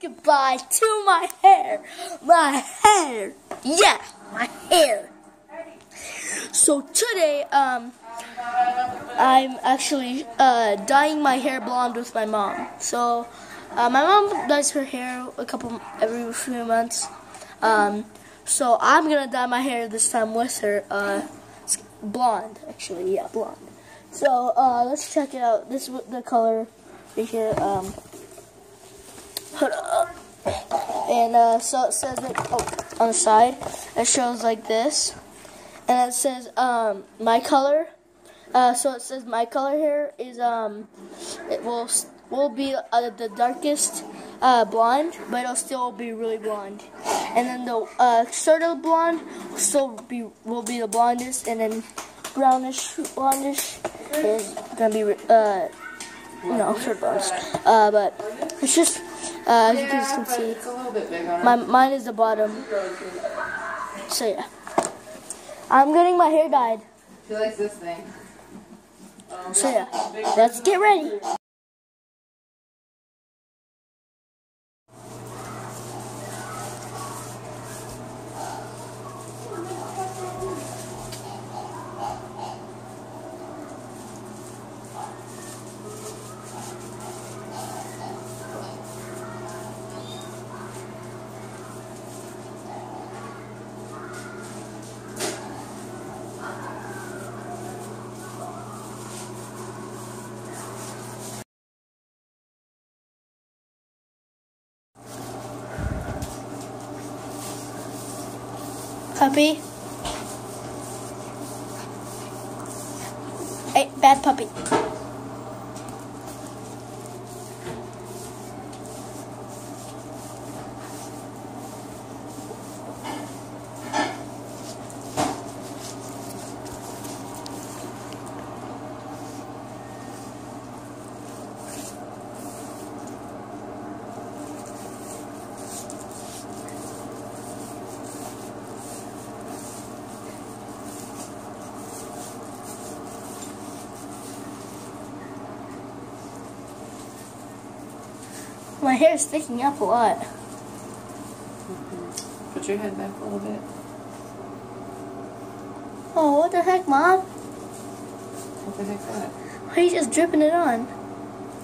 goodbye to my hair. My hair. Yeah, my hair. So today, um, I'm actually uh, dyeing my hair blonde with my mom. So uh, my mom dyes her hair a couple every few months. Um, so I'm gonna dye my hair this time with her. Uh, blonde, actually, yeah, blonde. So uh, let's check it out. This is the color right here. Um, and uh, so it says it oh, on the side. It shows like this, and it says um, my color. Uh, so it says my color here is um, it will will be uh, the darkest uh, blonde, but it'll still be really blonde. And then the uh, sort of blonde will still be will be the blondest, and then brownish blondish is gonna be uh, know sort of blonde. Uh, but it's just uh, as you guys can see, my, mine is the bottom. So yeah. I'm getting my hair dyed. She likes this thing. So yeah, let's get ready. Puppy. Hey, bad puppy. My hair is sticking up a lot. Put your head back a little bit. Oh, what the heck, Mom? What the heck that? Why are you just dripping it on?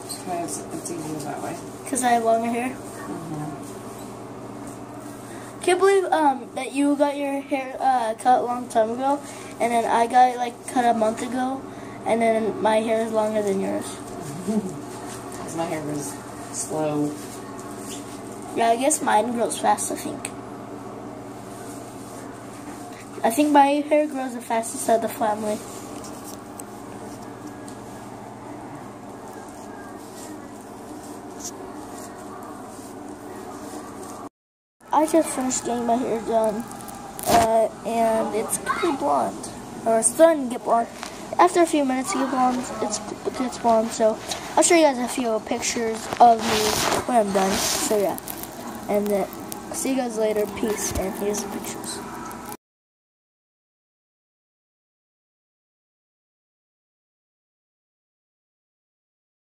Just try it's, easier that way. Because I have longer hair. Mm-hmm. Can't believe um that you got your hair uh, cut a long time ago, and then I got it like cut a month ago, and then my hair is longer than yours. Because my hair was slow. Yeah, I guess mine grows fast, I think. I think my hair grows the fastest out of the family. I just finished getting my hair done, uh, and it's pretty blonde, or it's starting to get blonde. After a few minutes, get blonde, it's it. So I'll show you guys a few pictures of me when I'm done. So yeah, and then see you guys later. Peace, and here's the pictures.